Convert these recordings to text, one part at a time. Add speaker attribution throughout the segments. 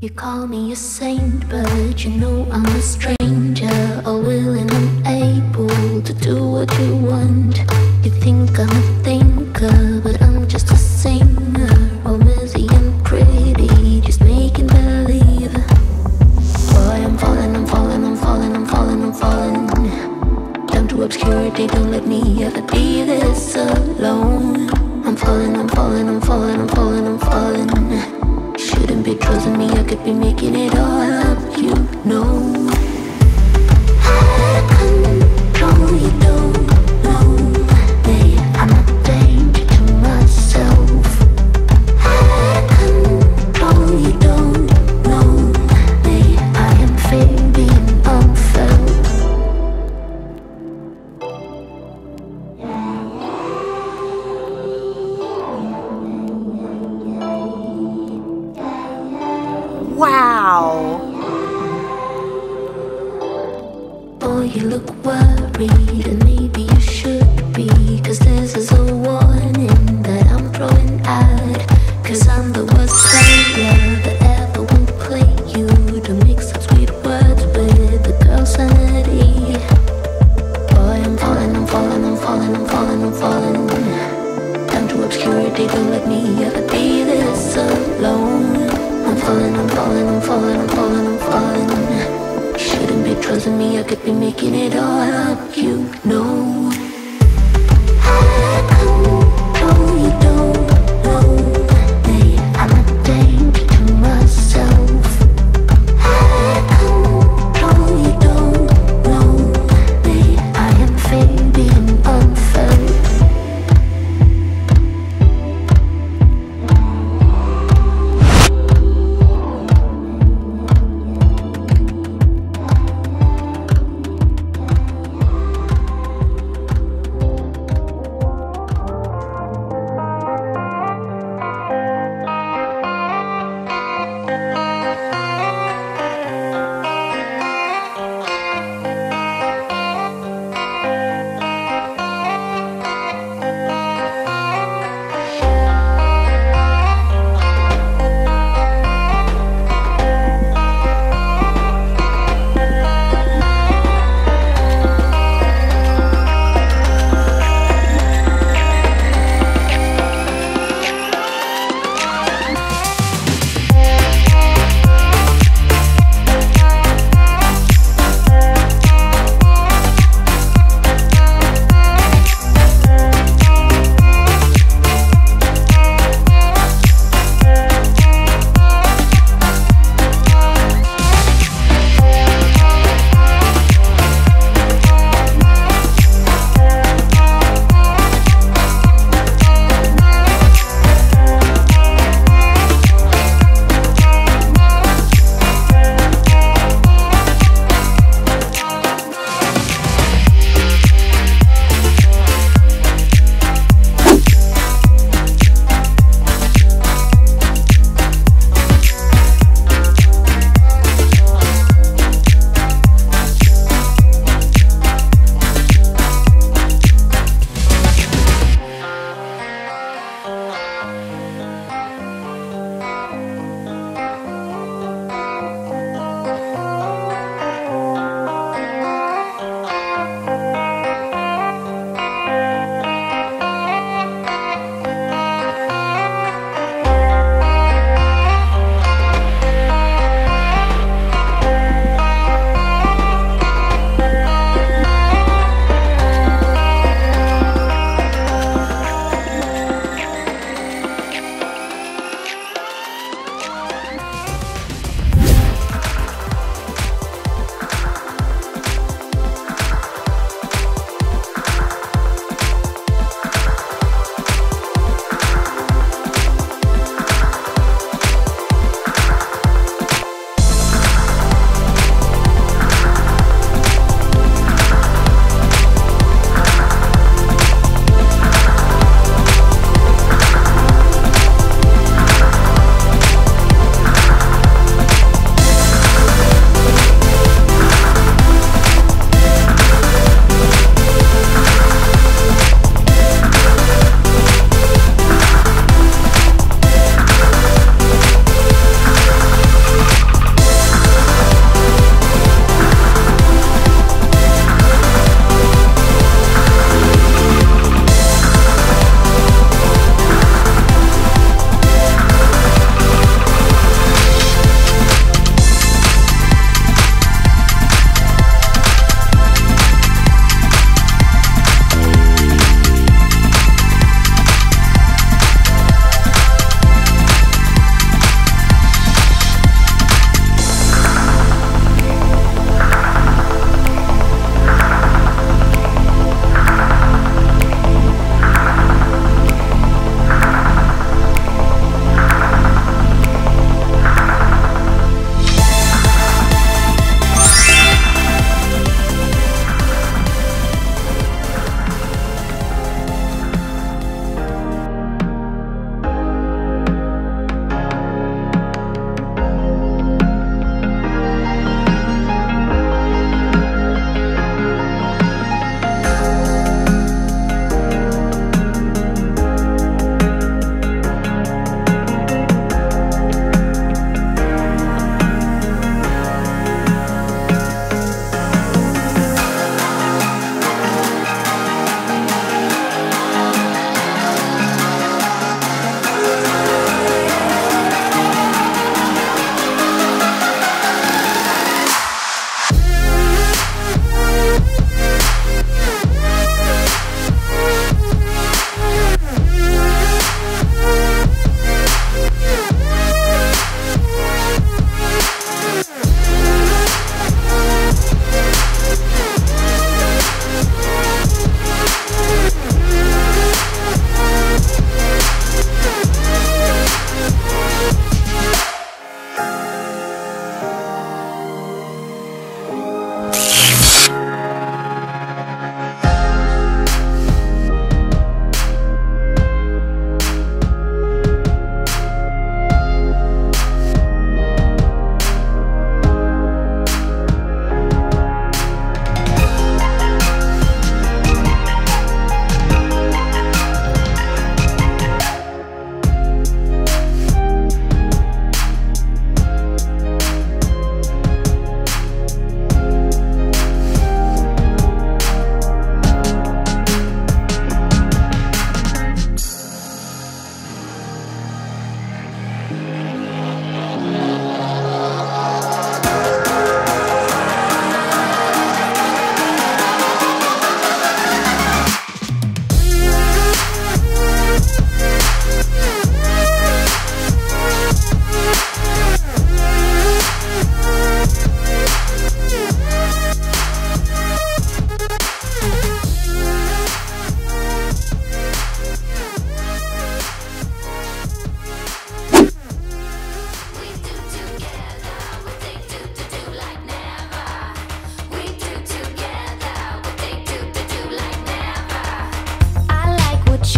Speaker 1: You call me a saint, but you know I'm a stranger Unwilling and able to do what you want. You think I'm a thinker, but I'm just a singer All busy and pretty, just making believe. Boy, I'm falling, I'm falling, I'm falling, I'm falling, I'm falling. Down to obscurity, don't let me ever be. up, you know.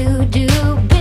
Speaker 1: You
Speaker 2: do.